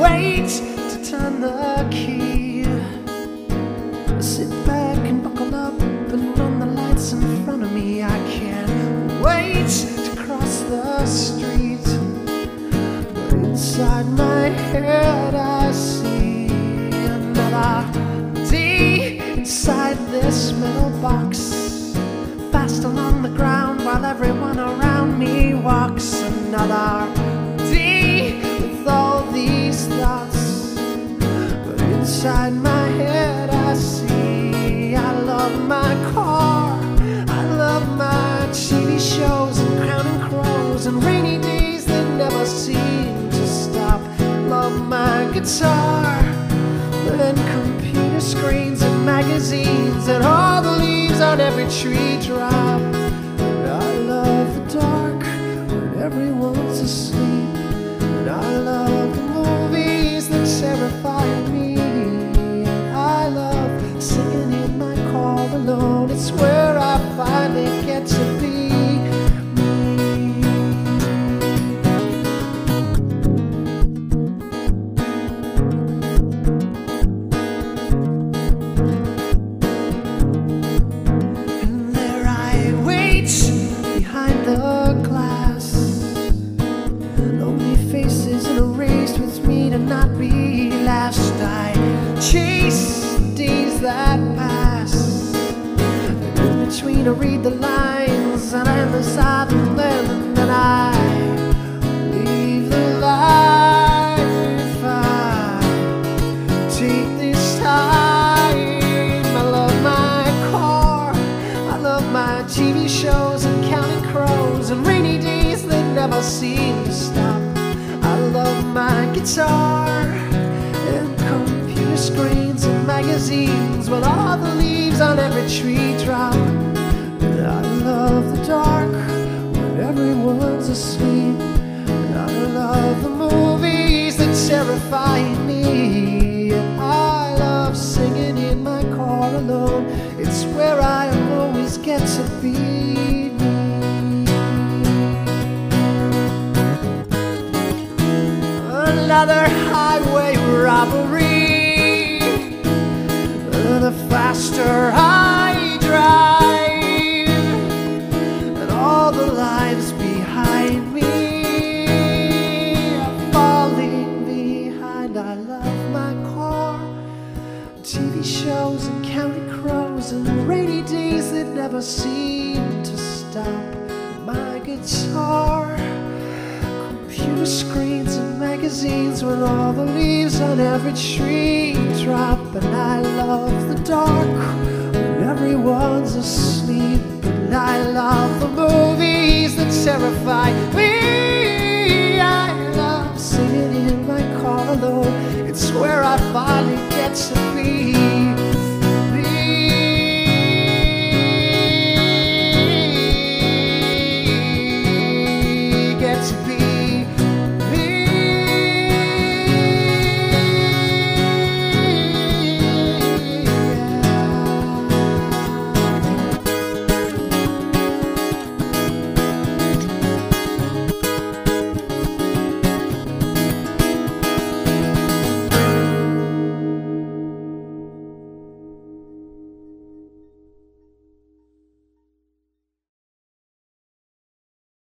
wait to turn the key. Sit back and buckle up and run the lights in front of me. I can't wait to cross the street. But inside my head, I see another D inside this mailbox. Fast along the ground while everyone around me walks. Another guitar and computer screens and magazines and all the leaves on every tree drop. And I love the dark when everyone's asleep. Be last. I chase days that pass. In between, I read the lines and then I leave the life. I take this time. I love my car. I love my TV shows and counting crows and rainy days that never seem to stop. I love my guitar with all the leaves on every tree drop. And I love the dark when everyone's asleep. And I love the movies that terrify me. I love singing in my car alone. It's where I always get to be. Another highway robbery. Faster I drive, and all the lives behind me are falling behind. I love my car, TV shows and Counting Crows, and rainy days that never seem to stop. My guitar, screens and magazines with all the leaves on every tree drop. And I love the dark when everyone's asleep. And I love the movies that terrify me. I love singing in my car alone. It's where I finally get to